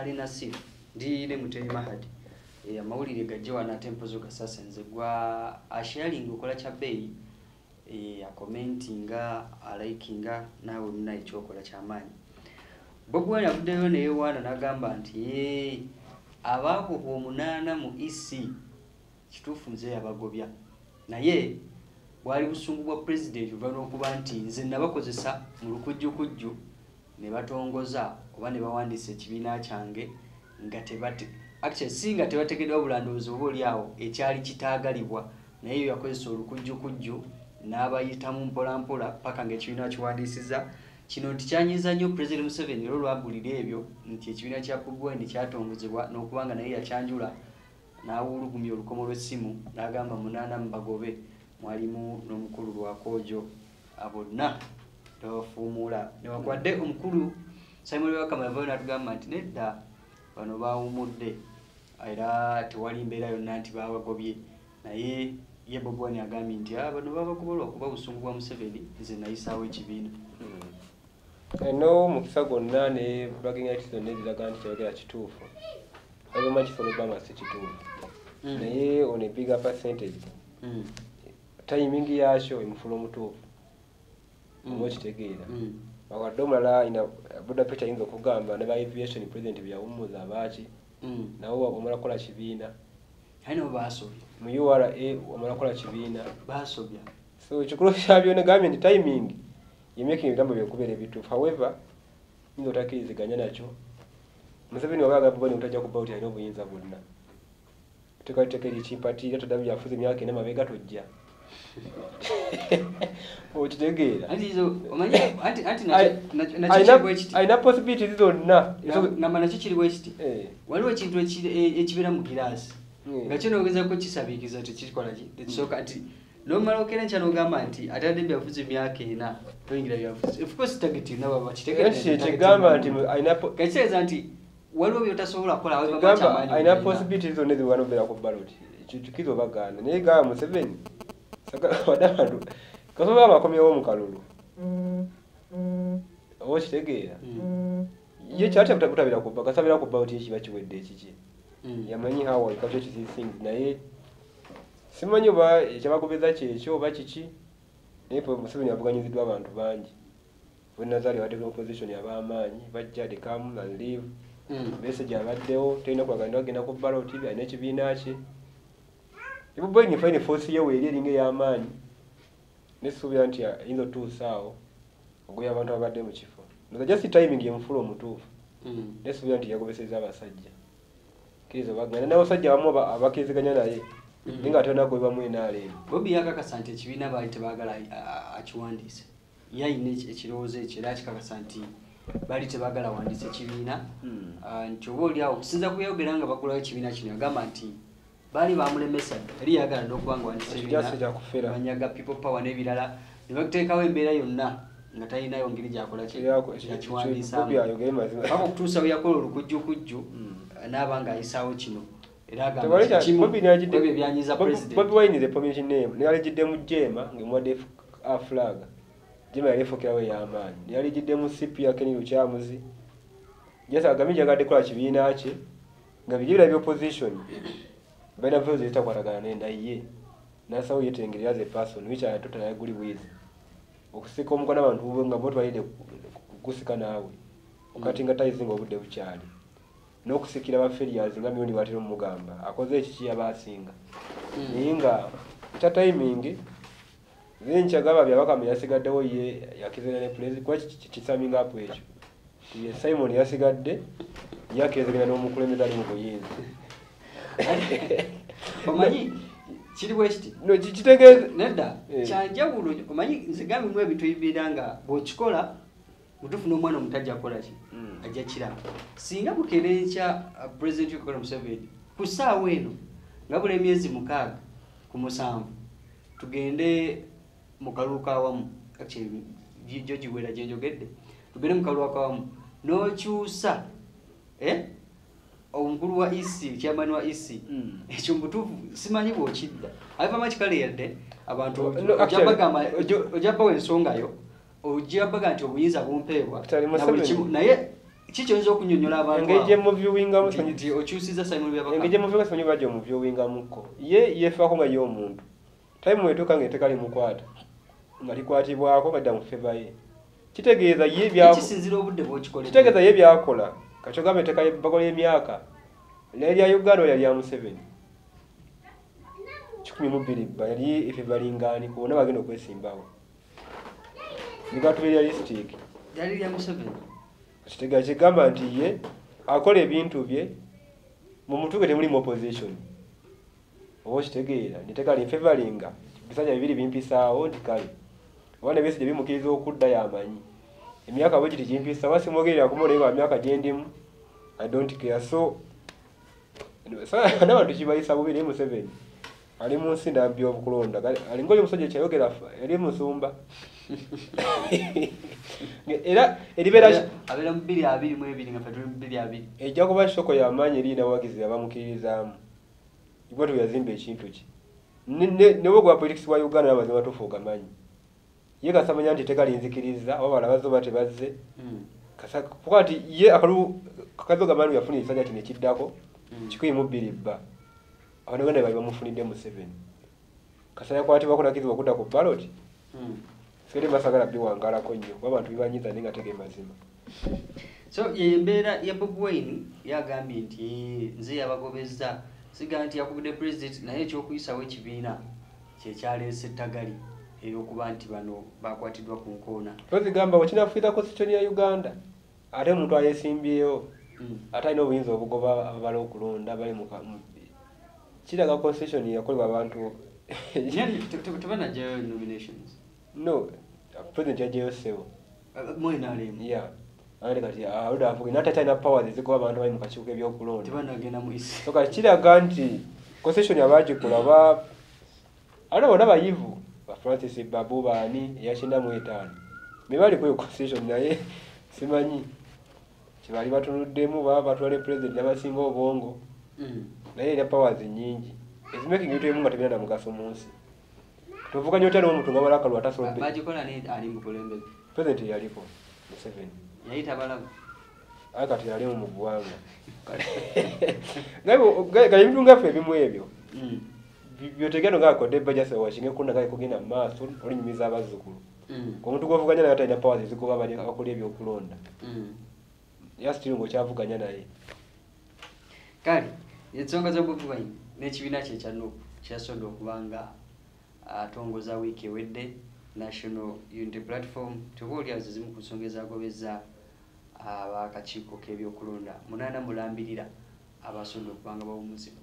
salina sifu ndi ne muteri mahadi. E, amawulire gajje wano ate mpozo gasasa nze gwa asharing okola kya bbeeyi e, akomentinga alaikinga naawe muna ekyokola kyamaanyi bob wine avuddeyo neyewaana n'agamba nti "Yee, abaakubwa omunaana mu ec kituufu nze yabagobya. Naye bwali busungu bwa pulezidenti oluva n'okuba nti nze nabakozesa mu lukujjukujju ne batongoza oba ne bawandiisa ekibiina kyange nga tebate actually si nga tebategeddwa bulandoozi oba oli awo ekyali kitaagalibwa. Naye yo yakozesa olukujjukujju n'abayitamu mpolampola paka ngaekibiina kiwandiisiza kino nti kyanyiza nnyo pulezidenti museveni era olwagulira ebyo nti ekibiina kya bugwine kyatongozebwa n'okubanga naye yakyanjula n'awulugumya olukomo lw'essimu n'agamba munaana mu bagobe mwalimu n'omukulu lwakoojo bonna tebafuumuula newakwadde omukulu simon wakama yavayo n'atugamba nti nedda bano bawumudde era tewali mbeera yonna nti babagobye naye ye bobwani agambye nti "Ah, bano babagoba lwakuba busungu bwa museveni nze nayisaawo ekibiina. Eno mukisa gwonna ne braggingit zonna eziraga nti kyayogera kituufu. Agamba kisobola obanga si kituufu. Mm. naye on a bigger percentage Mm. timing yakyo emufuula omutuufu. Oba okitegeera Mm. wadde omulala ina budapest ayinza okugamba ne ba aviation president byawummuza abaaki Mm. nawe omala kukola kibiina aye nabo baasobya. Mu ura omala kukola kibiina baasobya. So kikulu kyabyo negambye nti timing yemaking ebigambo byokubeera ebituufu. However yinza otakkiriziganya nakyo. Museveni waba agamba bani otajja kuba nti alina obuyinza bwonna. Tekateka erikimpatiira toddamu byafuza emyaka ena mabega tojja okitegeera alina- possibilities zonna. Ngamba nakyo kiri bwe kiti Eh, waliwo ekintu eki- e- ekibeera mu giraasi Mm. nga kyo noogezako kisabiikiza tekikola ki? Tekisooka nti nomala okera nkya nogamba nti atadde byafuza emyaka ena toyingira byafuza of course target naba era kye kigamba nti kakitegeeza nti waliwo byotasobola kukola alina olina. possibilities zonna eziwana obeera ku ballot. Kikiza obaganda naye gaba museveni Abantu kasobola bakomyewo mu kalulu. Oba okitegeera Mm. ye kyatya butabira kuba kasabira ku ballot ekiba kiwedde ekiki. Mm. yamanyi how culture these things naye simanyi oba ekyabagobeza kyekyo oba kiki. Naye museveni avuganyiziddwa abantu bangi. Wenazaali wadde opposition ab'amaanyi bajja de come and leave. Mm. message abaddewo terina kulaga agenda ku ballot alina ekibiina kye ibuboyini fine force yewe eri eringa ey'amaanyi nesuubira nti ayinza otuusa awo ogoya abantu abadde mu kifo. Noza just timing yemufula omutuufu Mm. nesuubira nti yagobeseza abasajja. Kkiriza bagenda. N'abasajja abamu aba- abakkiriziganya naye. Mhm. naye nga tolina kuwebamu enaaleero bobi yakakasa nti ekibiina baali tebaagala a- a- akiwandiise. Ye ayina eki- ekirowoozo ekyo era akikakasa nti baali tebaagala awandiise ekibiina. Ah, nti oba oli awo okusinza kuyogera nga bagulawo ekibiina kino yagamba nti baali bamulemesa eri yagala n'okuba nga wandiise Ekibiina si kyakufera. banyaga people power n'ebirala ne bateekawo embeera yonna nga talinayo ngeri gyakola ki- yakiwandiisaamu bobi ayogere mazima paka okutuusa we yakola olukujjukujju naaba nga ayisaawo kino. Bobi a prominent name neyaligidde mu jema ngaemuwadde a flag. Jema yali efukirawo ey'amaanyi neyaligidde mu sipi ya keni lukyamuzi jesi agambye njagadde kukola kibiina kye nga bijibira byopposition balina vyozi ezitakwatagana nendaye nasawo yetengerera as a person which I totally agree with okusika omukono abantu bube nga bo tbalide kugusika naawe. Okatingatize nga obudde bukyali. N'okusikira baferias nga mirundi batera omugamba akoze ekiki yabasinga Mm. naye nga kya timing then kyagamba byabakama yasigaddewo ye yakizana ne pulezi kuba kisaminga apo ekyo. Ye simon yasigadde yakezeganya n'omukulembeze ali mu buyinza omanyi kiri bwe kiti no ki- kitegeeza nedda Eh. kyanjawulo omanyi nzigambimu ebintu ebibeera nga bw'okikola mutufu n'omwana omuto ajja kukola ki Mm. ajja kiraba singa bukere nkya uh, president yukola museveni ku ssaawa eno nga buli emyezi mukaaga ku musanvu tugende mu kalulu kawamu gyo giwera gye njogedde tugende mu kalulu kawamu n'okyusa eh? Omukulu wa ec chairman wa ec Mm. ekyo mutuufu simanyi bwokidda. Avama kikaleredde abantu bawa ensongayo ojja baga nti obuyinza bumpeebwa. Naye ki kyoyinza okunyonyola abantu engeri abo? gyemuvyuwingamu Nti- nti okyusiza engeri simanyi oba gyemuvyuwingamukko ye yefaako nga ye omuntu. Time wetuuka nga etteeka limukwata nga likwatibwako nga dda mu feva ye. Kitegeeza ye byakola kati ogamba etteeka bakola emyaka. Lyali lya uganda lyali lya museveni. Kikumi mu bbiri bba yali efe balingaani bonna bagenda okwesimbawo. Libatubirya lisitiiki kitegeeza kigamba nti ye akola ebintu bye mu mutwe gwe temulimu opposition. Oba okitegeera niteeka linfevalinga bisanja bibiri bimpisaawo nti kale. Oba ne besije bimukkiriza okudda yamanyi emyaka bwe giti kimpisa oba simwogerera kumulayo wa myaka gyendimu i don't care. So n'abantu kibayisa bubi naye museveni. Ali mu nsi ndabbi obukulonda. Alinga oyo omusajja kyayogera yali musumba. Era eribeera abeera mu bbiri abiri mu ebiri nga fe tuli mu bbiri abiri. Ejja kuba shoko y'amaanyi eri nawagizi abamukkiririzaamu. Ibwatu yazimba ekintu ki? Newe gwa politics wa uganda nabazima tufu ogamanyi ye kasamanya nti tekalinzikiriza oba bala bazze. Oba tebazze. Kasa- kuba nti ye akalu kakazi ogamanyi yafuna ekisanja kino ekiddako Mm. kikumi mu bbiri bba. Abanaganda bali bamufunidde mu seven. Kasa yakwatibwa kunakizibwa okudda ku ballot. Mm. fere basagala biwangalako nnyo kuba abantu bibanyiza naye nga tege mazima. So embeera ya bob wine yagambye nti "Eh, nze yabagobezza. Sigaa nti yakubidde president naye ekyokuyisawo ekibiina kyekyaleese ettagali eyokuba nti bano bakwatiddwa ku nkoona. Tozigamba wekinafuira constitution ya uganda ate omuntu ayesimbyewo Mm. ate alina obuyinza obugoba ababala okulonda bali kiraga constitution yakolebwa abantu. Tebanagyayo nominations. No president yajeyo ssebo mwenalemu ya ate kati alda avuge nate talina powers ezikuba abantu bali mu kakiiko ebyokulonda. So kati kiraga nti constitution abagikola ba ate bona bayivu ba francis babu baani eyakyenda mu etaano. Bebali kweyo constitution naye simanyi. Kyebali batunuddemu baba batwale president nabasinga obwongo. Mm. naye erina powers nyingi ezimaking bintu ebimu nga tebina na mugaso mu nsi tovuganya otya n'omuntu nga balaka bukulembeze president yaliko museveni yayita balamu aye kati yalimu mu buwanga gali ebintu ngaffe ebimu ebyo Mm. byotegendo ngaakodde bajase washinge kuna gali kugenda mu maaso olinyumiza abazzukulu Mm. omuntu gwovuganya naye atalina powers ezikuba bali abakola ebyokulonda Mm. yasitiri ngaokyavuganya naye kale ensonga za bobi wine n'ekibiina kye kya nup kyasonda okuba nga atongoza wiiki ewedde national unity platform tuba olyawo ze zimu ku nsonga ezagobeza abakakiiko k'ebyokulonda munaana mulambirira abasonda okuba nga bawumuzibu